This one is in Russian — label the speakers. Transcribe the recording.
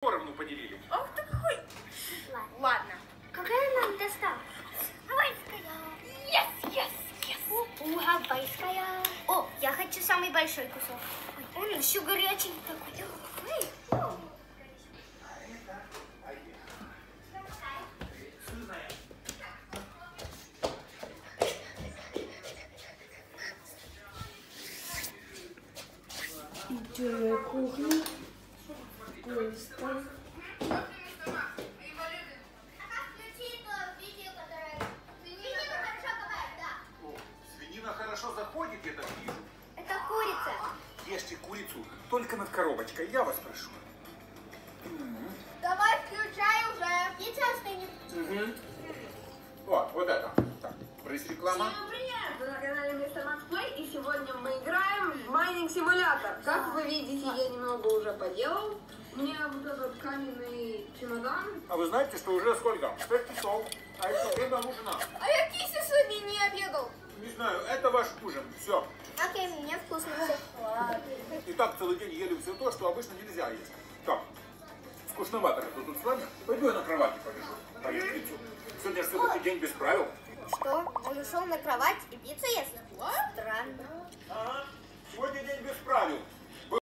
Speaker 1: поровну поделили.
Speaker 2: Ох ты какой.
Speaker 3: Ладно.
Speaker 2: Ладно.
Speaker 3: Какая нам досталась? Гавайская.
Speaker 2: Yes, yes, yes.
Speaker 3: У, гавайская. О, я хочу самый большой кусок. Он еще горячий такой. Ой, о.
Speaker 4: Идем на кухню.
Speaker 1: Свинина хорошо заходит, я так вижу.
Speaker 3: Это курица.
Speaker 1: Ешьте курицу, только над коробочкой, я вас прошу.
Speaker 3: Давай включай уже. Яйцо остынет.
Speaker 1: О, вот это. Так, брысь реклама.
Speaker 5: Всем привет! Вы на канале Мистер Макс Плей, и сегодня мы играем в майнинг симулятор. Как вы видите, я немного уже поделал. Меня вот этот каменный чемодан.
Speaker 1: А вы знаете, что уже сколько? Пять часов. А это время ужина.
Speaker 3: А я киси сегодня не обедал.
Speaker 1: Не знаю, это ваш ужин. Все.
Speaker 3: Окей, мне вкусно.
Speaker 1: И так целый день ели все то, что обычно нельзя есть. Так, скучновато как тут с вами. Пойду я на кровати полежу. Поешь пиццу. Сегодня же день без правил.
Speaker 3: Что? Он ушел на кровать и пиццу ест? Странно.